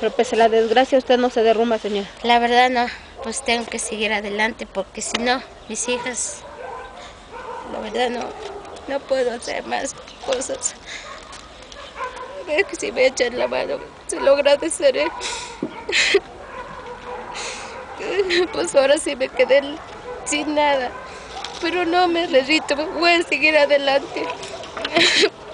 Pero pese a la desgracia, usted no se derrumba, señora. La verdad no, pues tengo que seguir adelante porque si no, mis hijas, la verdad no, no puedo hacer más cosas. Ve que si me echan la mano, se lo agradeceré. Pues ahora sí me quedé sin nada, pero no me derrito, voy a seguir adelante.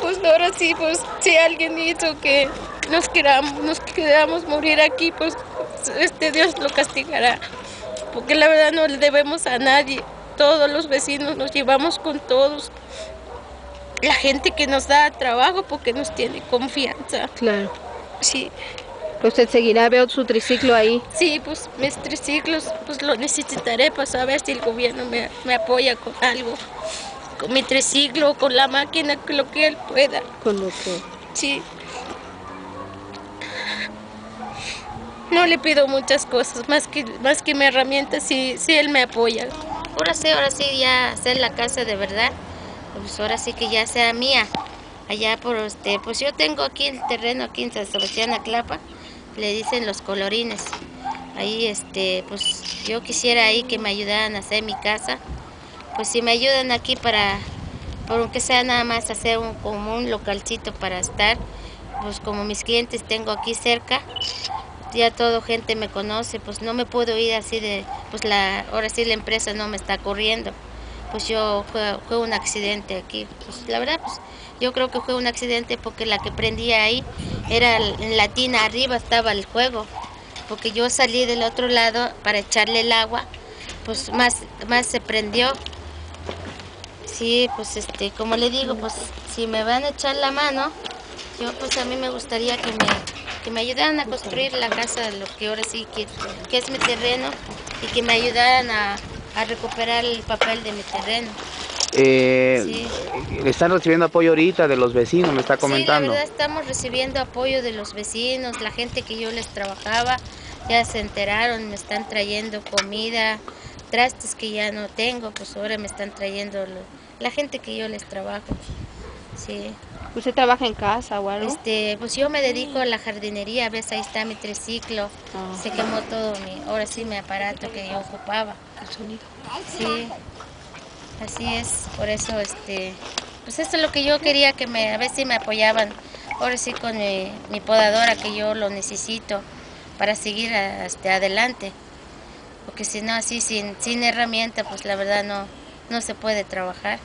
Pues ahora sí, pues si alguien hizo que nos queramos, nos queramos morir aquí, pues este Dios lo castigará. Porque la verdad no le debemos a nadie. Todos los vecinos nos llevamos con todos. La gente que nos da trabajo porque nos tiene confianza. Claro. Sí. ¿Usted seguirá, veo su triciclo ahí? Sí, pues mis triciclos pues lo necesitaré para saber si el gobierno me, me apoya con algo. Con mi triciclo, con la máquina, con lo que él pueda. Con lo que... Sí. No le pido muchas cosas, más que, más que mi herramienta, si, si él me apoya. Ahora sí, ahora sí, ya hacer la casa de verdad, pues ahora sí que ya sea mía. Allá por este, pues yo tengo aquí el terreno aquí en San Sebastián Aclapa, le dicen los colorines. Ahí este, pues yo quisiera ahí que me ayudaran a hacer mi casa. Pues si me ayudan aquí para, por aunque sea nada más hacer un, como un localcito para estar, pues como mis clientes tengo aquí cerca, ya todo gente me conoce, pues no me puedo ir así de, pues la, ahora sí la empresa no me está corriendo. Pues yo fue, fue un accidente aquí, pues la verdad pues yo creo que fue un accidente porque la que prendía ahí era en la tina arriba estaba el juego, porque yo salí del otro lado para echarle el agua, pues más, más se prendió. Sí, pues este, como le digo, pues si me van a echar la mano, yo pues a mí me gustaría que me, que me ayudaran a construir la casa, lo que ahora sí que, que es mi terreno, y que me ayudaran a, a recuperar el papel de mi terreno. Eh, Sí. ¿Están recibiendo apoyo ahorita de los vecinos? Me está comentando. Sí, la verdad estamos recibiendo apoyo de los vecinos, la gente que yo les trabajaba, ya se enteraron, me están trayendo comida, trastes que ya no tengo, pues ahora me están trayendo lo- la gente que yo les trabajo. Sí. ¿Usted trabaja en casa o algo? Este, pues yo me dedico a la jardinería, ves ahí está mi triciclo, Ah. se quemó todo mi, ahora sí mi aparato que yo ocupaba. El sonido. Sí, así es, por eso este, pues esto es lo que yo quería que me, a ver si me apoyaban, ahora sí con mi, mi podadora que yo lo necesito para seguir a- este, adelante, porque si no así sin, sin herramienta pues la verdad no, no se puede trabajar.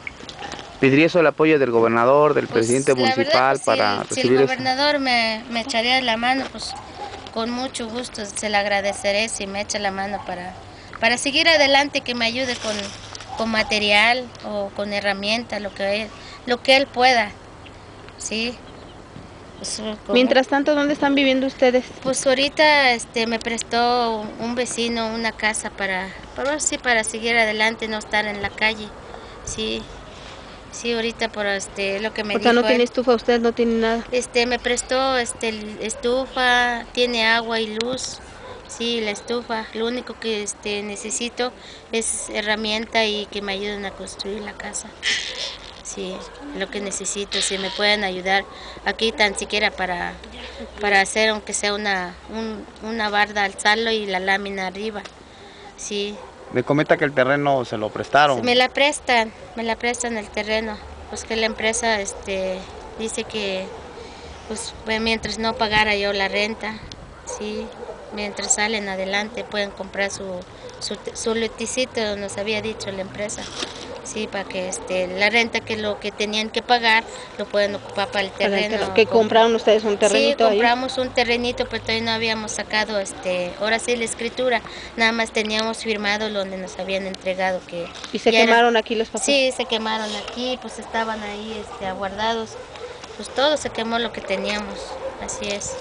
¿Pediría eso el apoyo del gobernador, del Pues, presidente verdad, municipal pues, para si, el- si el eso? gobernador me, me echaría la mano, pues con mucho gusto se le agradeceré si me echa la mano para, para seguir adelante, que me ayude con, con material o con herramienta, lo que él, lo que él pueda. Sí. Pues, como- Mientras tanto, ¿dónde están viviendo ustedes? pues ahorita este me prestó un- vecino una casa para, para sí, para seguir adelante, no estar en la calle. Sí. Sí, ahorita por este lo que me O sea, no dijo él. tiene estufa, usted no tiene nada. Este, me prestó este, estufa, tiene agua y luz. Sí, la estufa. Lo único que este, necesito es herramienta y que me ayuden a construir la casa. Sí, lo que necesito, si me pueden ayudar aquí tan siquiera para, para hacer aunque sea una, un- una barda, alzarlo y la lámina arriba. Sí, Me comenta que el terreno se lo prestaron. me la prestan, me la prestan el terreno. Pues que la empresa este, dice que pues pues, mientras no pagara yo la renta, sí, mientras salen adelante pueden comprar su, su, su loticito, nos había dicho la empresa. Sí, para que este, la renta que lo que tenían que pagar lo pueden ocupar para el Para el terreno. ¿Que compraron ustedes un terrenito Sí, ahí? compramos un terrenito, pero todavía no habíamos sacado, este, ahora sí la escritura, nada más teníamos firmado donde nos habían entregado que... ¿Y se era- quemaron aquí los papeles? Sí, se quemaron aquí, pues estaban ahí este, aguardados, pues todo se quemó lo que teníamos, así es.